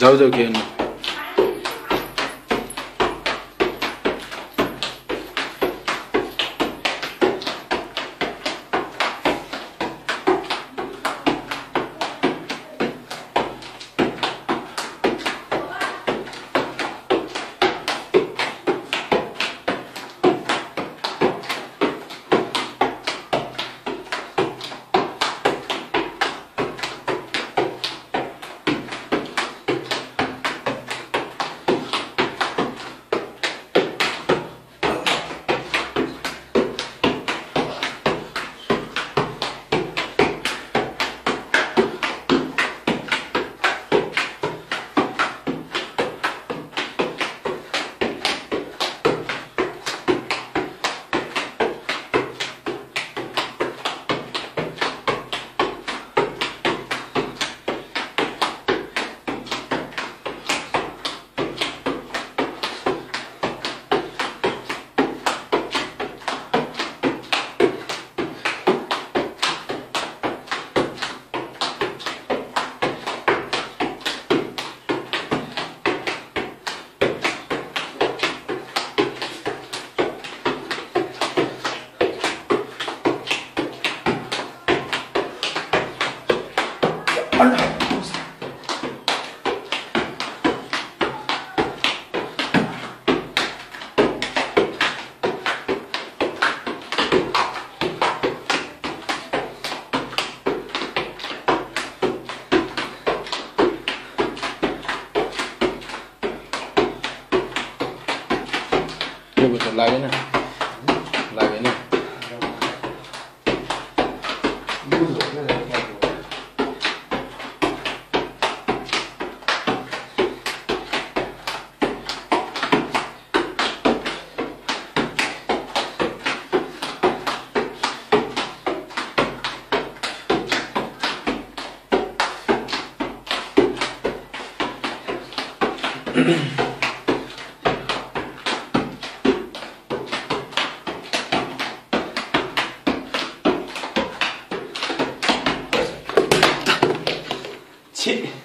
Dodo can 얼른 이거 좀 라인은 嗯切。